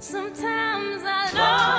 Sometimes I know.